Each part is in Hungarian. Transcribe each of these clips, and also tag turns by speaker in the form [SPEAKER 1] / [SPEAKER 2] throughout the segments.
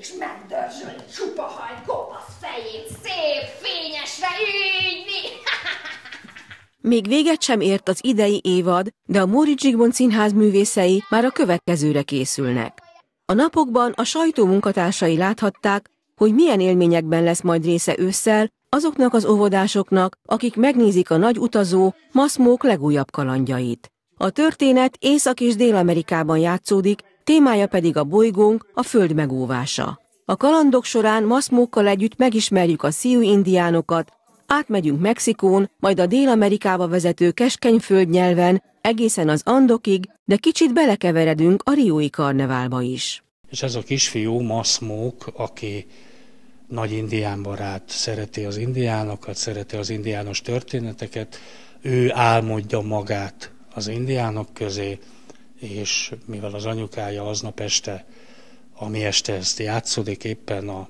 [SPEAKER 1] és megdörzsöli csupa hajt kopasz fejét szép fényesre ügyni.
[SPEAKER 2] Még véget sem ért az idei évad, de a Móri Zsigmond Színház művészei már a következőre készülnek. A napokban a sajtó munkatársai láthatták, hogy milyen élményekben lesz majd része ősszel azoknak az óvodásoknak, akik megnézik a nagy utazó, maszmók legújabb kalandjait. A történet Észak- és Dél-Amerikában játszódik, témája pedig a bolygónk, a föld megóvása. A kalandok során maszmókkal együtt megismerjük a szíjú indiánokat, átmegyünk Mexikón, majd a Dél-Amerikába vezető keskeny földnyelven, egészen az Andokig, de kicsit belekeveredünk a Riói karneválba is.
[SPEAKER 3] És ez a kisfiú, Maszmók, aki nagy indián barát, szereti az indiánokat, szereti az indiános történeteket, ő álmodja magát az indiánok közé, és mivel az anyukája aznap este, ami este ezt játszódik, éppen a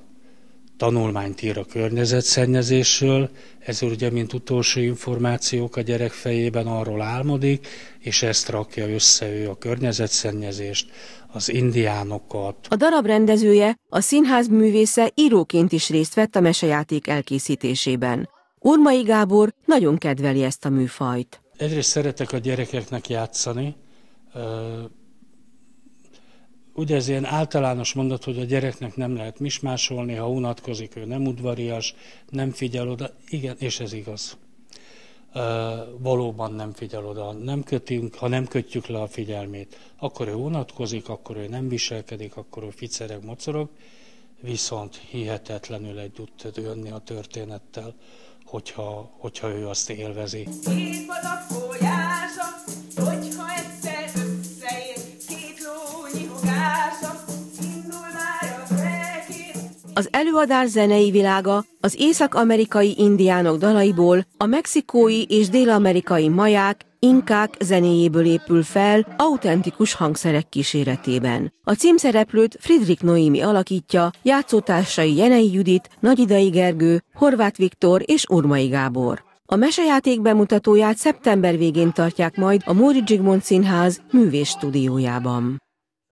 [SPEAKER 3] tanulmányt ír a környezetszennyezésről, ez ugye, mint utolsó információk a gyerek fejében arról álmodik, és ezt rakja össze ő a környezetszennyezést, az indiánokat.
[SPEAKER 2] A darab rendezője, a színház művésze íróként is részt vett a mesejáték elkészítésében. Urmai Gábor nagyon kedveli ezt a műfajt.
[SPEAKER 3] Egyrészt szeretek a gyerekeknek játszani, Ugye ez ilyen általános mondat, hogy a gyereknek nem lehet mismásolni, ha unatkozik, ő nem udvarias, nem figyel oda. Igen, és ez igaz. Valóban nem figyel oda, nem kötünk, ha nem kötjük le a figyelmét, akkor ő unatkozik, akkor ő nem viselkedik, akkor ő ficereg, mocorog, viszont hihetetlenül együtt tud jönni a történettel, hogyha, hogyha ő azt élvezi. Két
[SPEAKER 2] Az előadás zenei világa az észak-amerikai indiánok dalaiból, a mexikói és dél-amerikai maják, inkák zenéjéből épül fel, autentikus hangszerek kíséretében. A címszereplőt Friedrich Noémi alakítja, játszótársai Jenei Judit, Nagyidai Gergő, Horváth Viktor és Urmai Gábor. A mesejáték bemutatóját szeptember végén tartják majd a Móri Zsigmond Színház művés stúdiójában.